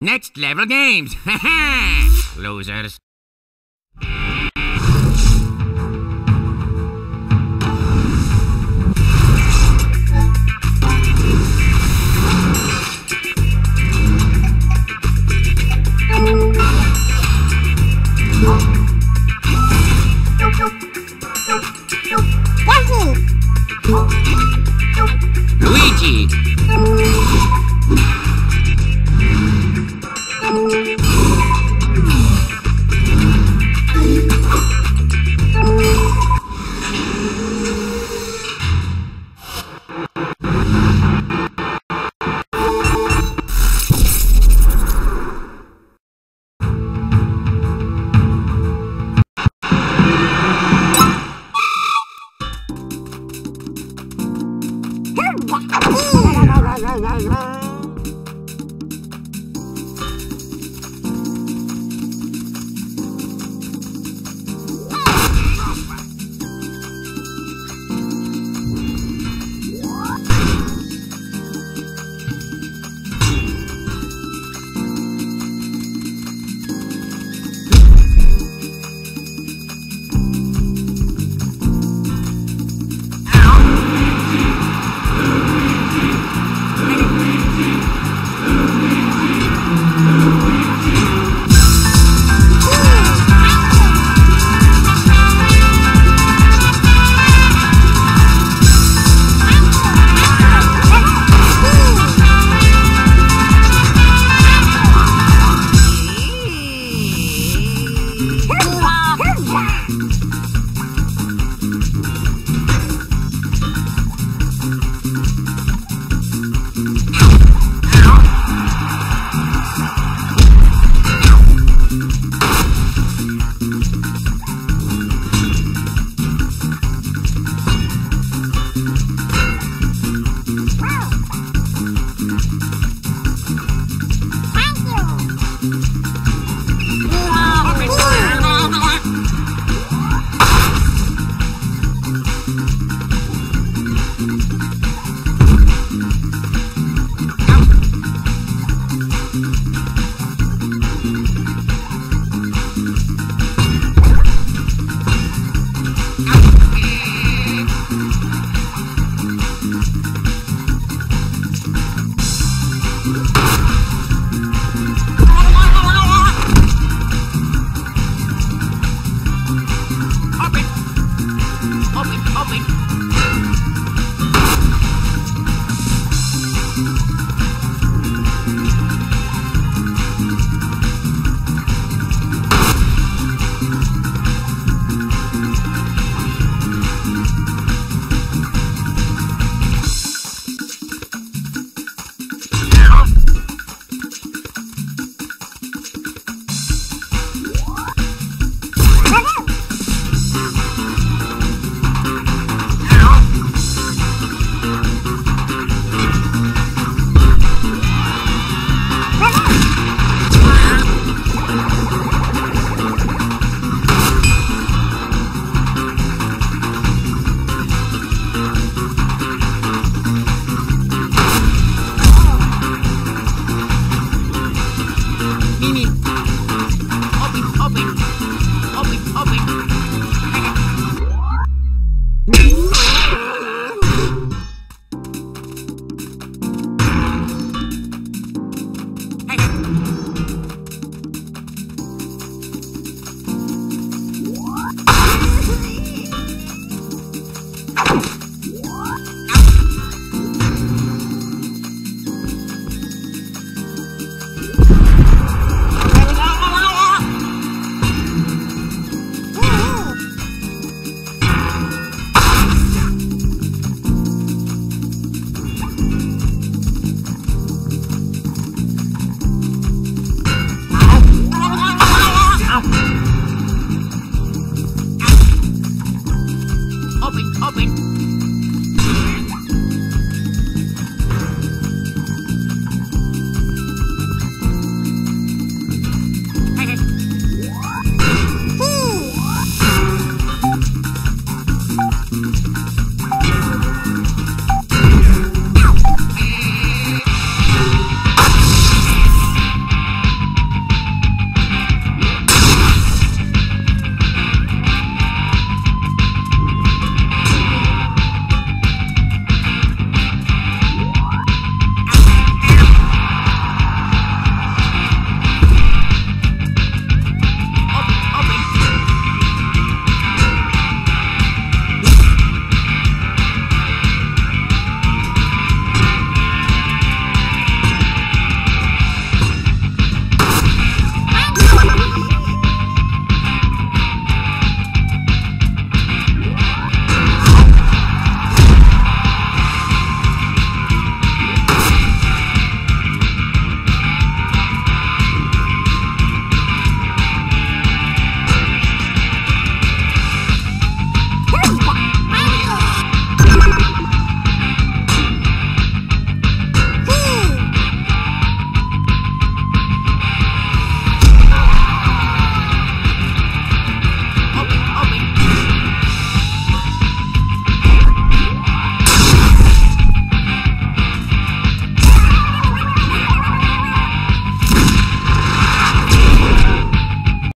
Next level games. Losers. 哇哇哇哇哇